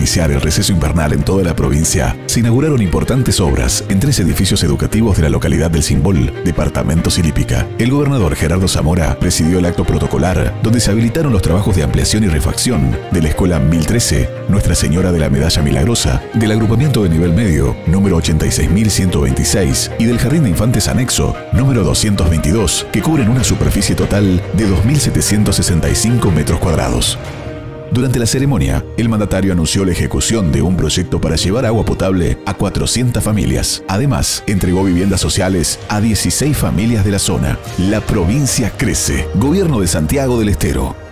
iniciar el receso invernal en toda la provincia, se inauguraron importantes obras en tres edificios educativos de la localidad del Simbol, departamento Silípica. El gobernador Gerardo Zamora presidió el acto protocolar, donde se habilitaron los trabajos de ampliación y refacción de la Escuela 1013, Nuestra Señora de la Medalla Milagrosa, del agrupamiento de nivel medio, número 86.126, y del Jardín de Infantes Anexo, número 222, que cubren una superficie total de 2.765 metros cuadrados. Durante la ceremonia, el mandatario anunció la ejecución de un proyecto para llevar agua potable a 400 familias. Además, entregó viviendas sociales a 16 familias de la zona. La provincia crece. Gobierno de Santiago del Estero.